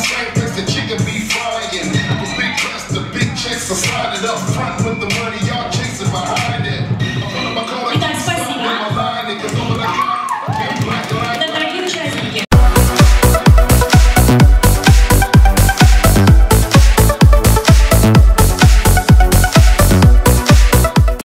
same place that you be flying. With big trust, the big chicks are slide it up front with the money, y'all chasing behind it.